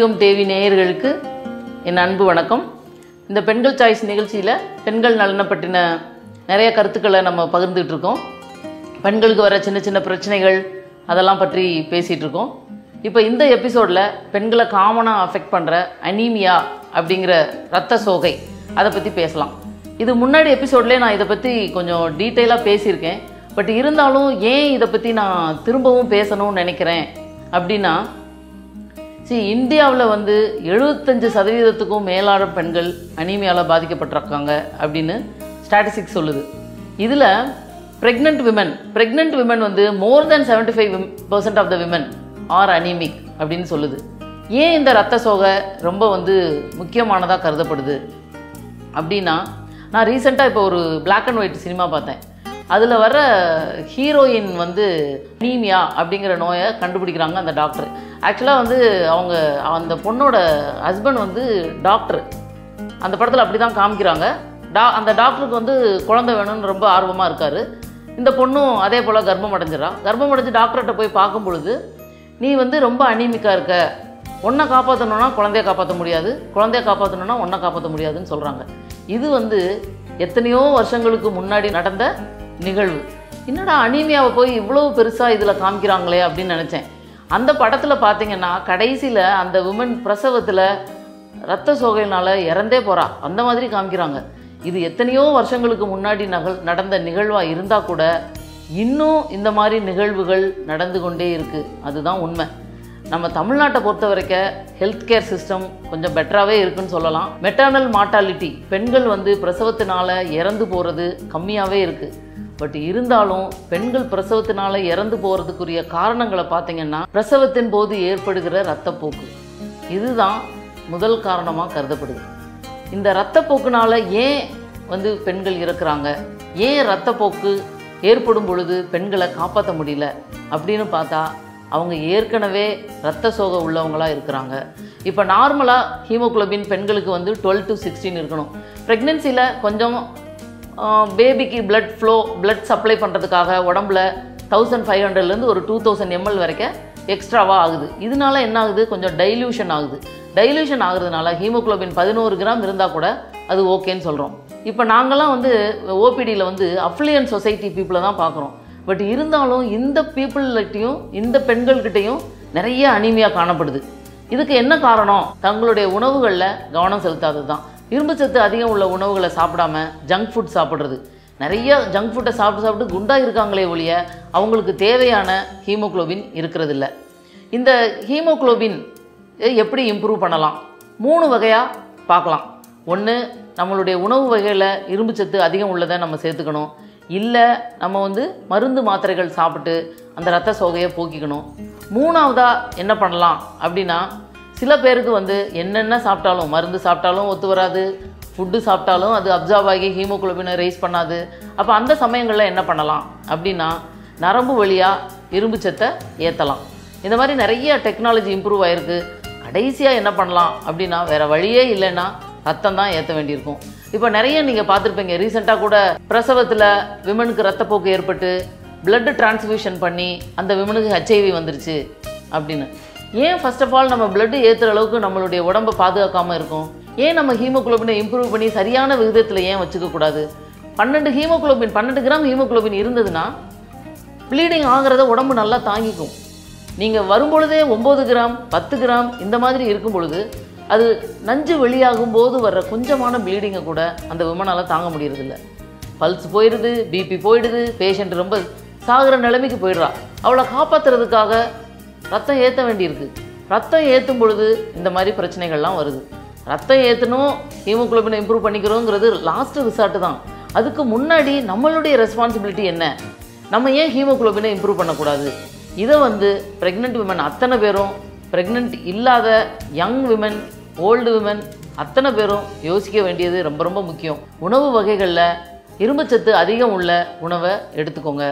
பூர்வீகம் தேவி நேயர்களுக்கு என் அன்பு வணக்கம். இந்த பெண்கள் சாய்ஸ் நிகழ்ச்சியில் பெண்கள் நலனை பற்றின நிறைய கருத்துக்களை நம்ம பகிர்ந்துட்டு இருக்கோம். பெண்களுக்கு வர சின்ன சின்ன பிரச்சனைகள் அதெல்லாம் பற்றி பேசிகிட்டு இருக்கோம். இப்போ இந்த எபிசோடில் பெண்களை காமனாக அஃபெக்ட் பண்ணுற அனீமியா அப்படிங்கிற ரத்த சோகை அதை பற்றி பேசலாம். இது முன்னாடி எபிசோட்லேயே நான் இதை பற்றி கொஞ்சம் டீட்டெயிலாக பேசியிருக்கேன். பட் இருந்தாலும் ஏன் இதை பற்றி நான் திரும்பவும் பேசணும்னு நினைக்கிறேன் அப்படின்னா சரி இந்தியாவில் வந்து எழுபத்தஞ்சு சதவீதத்துக்கும் மேலான பெண்கள் அனீமியால் பாதிக்கப்பட்டிருக்காங்க அப்படின்னு ஸ்டாட்டிஸ்டிக்ஸ் சொல்லுது. இதில் ப்ரெக்னென்ட் விமன் ப்ரெக்னென்ட் விமன் வந்து more then seventy five percent of the women are anaemic அப்படின்னு சொல்லுது. ஏன் இந்த ரத்த சோகை ரொம்ப வந்து முக்கியமானதாக கருதப்படுது? அப்படின்னா நான் ரீசெண்டாக இப்போ ஒரு பிளாக் அண்ட் ஒயிட் சினிமா பார்த்தேன். அதில் வர ஹீரோயின் வந்து அனீமியா அப்படிங்கிற நோயை கண்டுபிடிக்கிறாங்க அந்த டாக்டர் ஆக்சுவலாக வந்து அவங்க அந்த பொண்ணோட ஹஸ்பண்ட் வந்து டாக்டர் அந்த படத்தில் அப்படி தான் காமிக்கிறாங்க. டா அந்த டாக்டருக்கு வந்து குழந்தை வேணும்னு ரொம்ப ஆர்வமாக இருக்கார். இந்த பொண்ணும் அதே போல் கர்ப்பம் அடைஞ்சிடா கர்ப்பம் அடைஞ்சு டாக்டர்கிட்ட போய் பார்க்கும் பொழுது நீ வந்து ரொம்ப அனீமிக்காக இருக்க. ஒன்றை காப்பாற்றணும்னா குழந்தைய காப்பாற்ற முடியாது. குழந்தைய காப்பாற்றணுன்னா ஒன்றை காப்பாற்ற முடியாதுன்னு சொல்கிறாங்க இது வந்து எத்தனையோ வருஷங்களுக்கு முன்னாடி நடந்த நிகழ்வு. என்னடா அனீமியாவை போய் இவ்வளோ பெருசாக இதில் காமிக்கிறாங்களே அப்படின்னு நினச்சேன். அந்த படத்தில் பார்த்தீங்கன்னா கடைசியில் அந்த உமன் பிரசவத்தில் ரத்த சோகையினால் இறந்தே போகிறா அந்த மாதிரி காமிக்கிறாங்க. இது எத்தனையோ வருஷங்களுக்கு முன்னாடி நகல் நடந்த நிகழ்வாக இருந்தால் கூட இன்னும் இந்த மாதிரி நிகழ்வுகள் நடந்து கொண்டே இருக்குது அதுதான் உண்மை. நம்ம தமிழ்நாட்டை பொறுத்த வரைக்கும் ஹெல்த் கேர் சிஸ்டம் கொஞ்சம் பெட்டராகவே இருக்குன்னு சொல்லலாம். மெட்டர்னல் மார்ட்டாலிட்டி பெண்கள் வந்து பிரசவத்தினால இறந்து போகிறது கம்மியாகவே இருக்குது பட் இருந்தாலும் பெண்கள் பிரசவத்தினால இறந்து போகிறதுக்குரிய காரணங்களை பார்த்தீங்கன்னா பிரசவத்தின் போது ஏற்படுகிற இரத்தப்போக்கு. இதுதான் முதல் காரணமாக கருதப்படுது. இந்த இரத்தப்போக்குனால ஏன் வந்து பெண்கள் இறக்குறாங்க? ஏன் இரத்தப்போக்கு ஏற்படும் பொழுது பெண்களை காப்பாற்ற முடியல? அப்படின்னு பார்த்தா அவங்க ஏற்கனவே ரத்த சோகை உள்ளவங்களாக இருக்கிறாங்க. இப்போ நார்மலாக ஹீமோகுளோபின் பெண்களுக்கு வந்து டுவெல் டு சிக்ஸ்டீன் இருக்கணும். ப்ரெக்னென்சியில் கொஞ்சம் பேபிக்கு பிளட் ஃப்ளோ பிளட் சப்ளை பண்ணுறதுக்காக உடம்புல தௌசண்ட் ஃபைவ் ஹண்ட்ரட்லேருந்து ஒரு டூ தௌசண்ட் எம்எல் வரைக்கும் எக்ஸ்ட்ராவாக ஆகுது. இதனால என்ன ஆகுது? கொஞ்சம் டைல்யூஷன் ஆகுது. டைல்யூஷன் ஆகுறதுனால ஹீமோகுளோபின் பதினோரு கிராம் இருந்தால் கூட அது ஓகேன்னு சொல்கிறோம் இப்போ நாங்கள்லாம் வந்து ஓபிடியில் வந்து அஃப்ளியன் சொசைட்டி பீப்புளை தான் பார்க்குறோம் பட் இருந்தாலும் இந்த பீப்புள்கிட்டையும் இந்த பெண்கள்கிட்டையும் நிறைய அனிமையாக காணப்படுது. இதுக்கு என்ன காரணம்? தங்களுடைய உணவுகளில் கவனம் செலுத்தாதது தான் இரும்பு சத்து அதிகம் உள்ள உணவுகளை சாப்பிடாம ஜங்க் ஃபுட் சாப்பிட்றது. நிறைய ஜங்க் ஃபுட்டை சாப்பிட்டு சாப்பிட்டு குண்டாக இருக்காங்களே ஒழிய அவங்களுக்கு தேவையான ஹீமோகுளோபின் இருக்கிறதில்ல. இந்த ஹீமோகுளோபின் எப்படி இம்ப்ரூவ் பண்ணலாம்? மூணு வகையாக பார்க்கலாம். ஒன்று நம்மளுடைய உணவு வகையில் இரும்பு சத்து அதிகம் உள்ளதை நம்ம சேர்த்துக்கணும். இல்லை நம்ம வந்து மருந்து மாத்திரைகள் சாப்பிட்டு அந்த ரத்த சோகையை போக்கிக்கணும். மூணாவதாக என்ன பண்ணலாம் அப்படின்னா சில பேருக்கு வந்து என்னென்ன சாப்பிட்டாலும் மருந்து சாப்பிட்டாலும் ஒத்து வராது. ஃபுட்டு சாப்பிட்டாலும் அது அப்சார்ப் ஆகி ஹீமோகுளோபினை ரைஸ் பண்ணாது. அப்போ அந்த சமயங்களில் என்ன பண்ணலாம்? அப்படின்னா நரம்பு வழியாக இரும்பு சத்தை ஏற்றலாம் இந்த மாதிரி நிறைய டெக்னாலஜி இம்ப்ரூவ் ஆகிருக்கு கடைசியாக என்ன பண்ணலாம்? அப்படின்னா வேறு வழியே இல்லைன்னா ரத்தம் தான் ஏற்ற வேண்டியிருக்கும். இப்போ நிறைய நீங்கள் பார்த்துருப்பீங்க. ரீசெண்டாக கூட பிரசவத்தில் விமனுக்கு ரத்தப்போக்கு ஏற்பட்டு பிளட் டிரான்ஸ்ஃபியூஷன் பண்ணி அந்த விமனுக்கு ஹெச்ஐவி வந்துருச்சு அப்படின்னு. ஏன் ஃபர்ஸ்ட் ஆஃப் ஆல் நம்ம பிளட் ஏற்றுற அளவுக்கு நம்மளுடைய உடம்பை பாதுகாக்காமல் இருக்கும்? ஏன் நம்ம ஹீமோகுளோபினை இம்ப்ரூவ் பண்ணி சரியான விகிதத்தில் ஏன் வச்சுக்கக்கூடாது பன்னெண்டு ஹீமோகுளோபின் பன்னெண்டு கிராம் ஹீமோகுளோபின் இருந்ததுன்னா ப்ளீடிங் ஆகிறத உடம்பு நல்லா தாங்கிக்கும். நீங்கள் வரும்பொழுதே ஒம்பது கிராம் பத்து கிராம் இந்த மாதிரி இருக்கும் பொழுது அது நஞ்சு வெளியாகும் போது வர்ற கொஞ்சமான ப்ளீடிங்கை கூட அந்த விமனால் தாங்க முடியறதில்ல. பல்ஸ் போயிடுது பிபி போயிடுது பேஷண்ட் ரொம்ப சாகிற நிலைமைக்கு போயிடுறா. அவளை காப்பாற்றுறதுக்காக ரத்தம் ஏற்ற வேண்டியிருக்கு. ரத்தம் ஏற்றும் பொழுது இந்த மாதிரி பிரச்சனைகள்லாம் வருது. ரத்தம் ஏற்றணும் ஹீமோகுளோபினை இம்ப்ரூவ் பண்ணிக்கிறோங்கிறது லாஸ்ட்டு ரிசார்ட்டு தான். அதுக்கு முன்னாடி நம்மளுடைய ரெஸ்பான்சிபிலிட்டி என்ன? நம்ம ஏன் ஹீமோகுளோபினை இம்ப்ரூவ் பண்ணக்கூடாது? இதை வந்து ப்ரெக்னென்ட் விமன் அத்தனை பேரும் ப்ரெக்னென்ட் இல்லாத யங் விமன் ஓல்டு விமன் அத்தனை பேரும் யோசிக்க வேண்டியது ரொம்ப ரொம்ப முக்கியம். உணவு வகைகளில் இரும்புச்சத்து அதிகம் உள்ள உணவை எடுத்துக்கோங்க.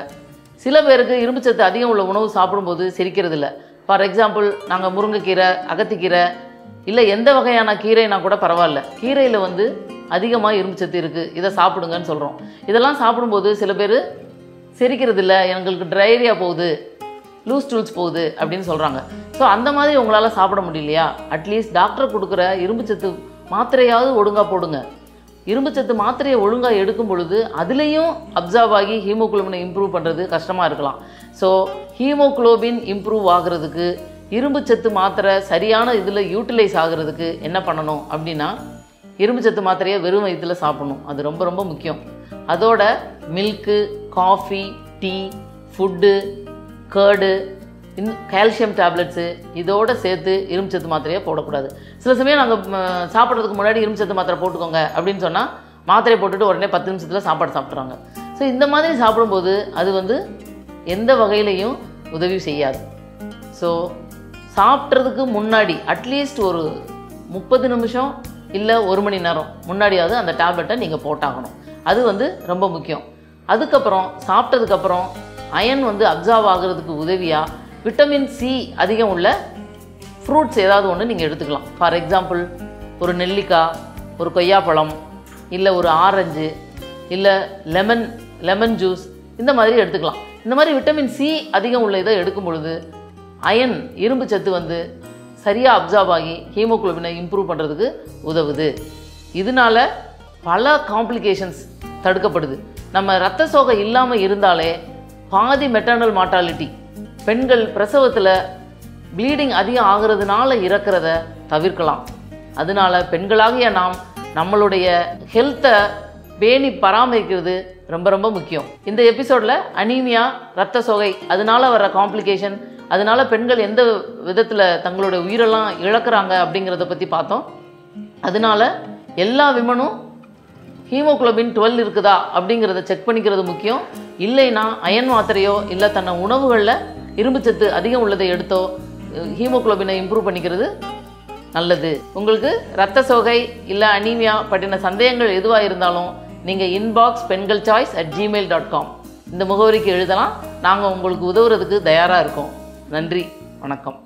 சில பேருக்கு இரும்பு சத்து அதிகம் உள்ள உணவு சாப்பிடும்போது செரிக்கிறது இல்லை ஃபார் எக்ஸாம்பிள் நாங்கள் முருங்கைக்கீரை அகத்திக்கீரை இல்லை எந்த வகையான கீரைனா கூட பரவாயில்ல. கீரையில் வந்து அதிகமாக இரும்பு சத்து இருக்குது இதை சாப்பிடுங்கன்னு சொல்கிறோம் இதெல்லாம் சாப்பிடும்போது சில பேர் செரிக்கிறது இல்லை எங்களுக்கு ட்ரைரியா போகுது. லூஸ் டூல்ஸ் போகுது அப்படின்னு சொல்கிறாங்க ஸோ அந்த மாதிரி உங்களால் சாப்பிட முடியலையா? அட்லீஸ்ட் டாக்டர் கொடுக்குற இரும்பு சத்து மாத்திரையாவது ஒழுங்காக போடுங்க. இரும்புச்சத்து மாத்திரையை ஒழுங்காக எடுக்கும் பொழுது அதுலேயும் அப்சர்வ் ஆகி ஹீமோகுளோபினை இம்ப்ரூவ் பண்ணுறது கஷ்டமாக இருக்கலாம். ஸோ ஹீமோகுளோபின் இம்ப்ரூவ் ஆகிறதுக்கு இரும்புச்சத்து மாத்திரை சரியான இதில் யூட்டிலைஸ் ஆகிறதுக்கு என்ன பண்ணணும் அப்படின்னா இரும்புச்சத்து மாத்திரையை வெறும் வயிற்றில் சாப்பிடணும். அது ரொம்ப ரொம்ப முக்கியம். அதோட milk coffee tea food curd in calcium tablets இதோட சேர்த்து இரும்புச்சத்து மாத்திரையை போடக்கூடாது. சில சமயம் நாங்கள் சாப்பிட்றதுக்கு முன்னாடி இரும்புச்சத்து மாத்திரை போட்டுக்கோங்க அப்படின்னு சொன்னால் மாத்திரையை போட்டுட்டு உடனே பத்து நிமிஷத்தில் சாப்பாடு சாப்பிட்றாங்க ஸோ இந்த மாதிரி சாப்பிடும்போது அது வந்து எந்த வகையிலையும் உதவி செய்யாது. ஸோ சாப்பிட்றதுக்கு முன்னாடி அட்லீஸ்ட் ஒரு முப்பது நிமிஷம் இல்லை ஒரு மணி நேரம் முன்னாடியாவது அந்த டேப்லெட்டை நீங்கள் போட்டாகணும். அது வந்து ரொம்ப முக்கியம். அதுக்கப்புறம் சாப்பிட்டதுக்கப்புறம் அயன் வந்து அப்சர்வ் ஆகிறதுக்கு உதவியாக விட்டமின் சி அதிகம் உள்ள ஃப்ரூட்ஸ் ஏதாவது ஒன்று நீங்கள் எடுத்துக்கலாம். ஃபார் எக்ஸாம்பிள் ஒரு நெல்லிக்காய் ஒரு கொய்யாப்பழம் இல்லை ஒரு ஆரஞ்சு இல்லை லெமன் லெமன் ஜூஸ் இந்த மாதிரி எடுத்துக்கலாம். இந்த மாதிரி விட்டமின் சி அதிகம் உள்ள இதை எடுக்கும் பொழுது அயன் இரும்பு சத்து வந்து சரியாக அப்சர்வ் ஆகி ஹீமோகுளோபினை இம்ப்ரூவ் பண்ணுறதுக்கு உதவுது. இதனால பல காம்ப்ளிகேஷன்ஸ் தடுக்கப்படுது. நம்ம ரத்த சோகை இல்லாமல் இருந்தாலே பாதி மெட்டர்னல் மார்ட்டாலிட்டி பெண்கள் பிரசவத்தில் ப்ளீடிங் அதிகம் ஆகிறதுனால இறக்கிறத தவிர்க்கலாம். அதனால பெண்களாகிய நாம் நம்மளுடைய ஹெல்த்தை பேணி பராமரிக்கிறது ரொம்ப ரொம்ப முக்கியம். இந்த எபிசோடில் அனீமியா ரத்த சோகை அதனால வர காம்ப்ளிகேஷன் அதனால பெண்கள் எந்த விதத்தில் தங்களுடைய உயிரெல்லாம் இழக்கிறாங்க அப்படிங்கிறத பற்றி பார்த்தோம். அதனால எல்லா விமனும் ஹீமோகுளோபின் டுவெல் இருக்குதா அப்படிங்கிறத செக் பண்ணிக்கிறது முக்கியம். இல்லைன்னா அயன் மாத்திரையோ இல்லை தன்னை உணவுகளில் இரும்புச்சத்து அதிகம் உள்ளதை எடுத்தோ ஹீமோகுளோபினை இம்ப்ரூவ் பண்ணிக்கிறது நல்லது. உங்களுக்கு ரத்த சோகை இல்லை அனீமியா பற்றின சந்தேகங்கள் எதுவாக இருந்தாலும் நீங்கள் இன்பாக்ஸ் பெண்கள் choice at Gmail dot com இந்த முகவரிக்கு எழுதலாம். நாங்கள் உங்களுக்கு உதவுறதுக்கு தயாராக இருக்கோம். நன்றி. வணக்கம்.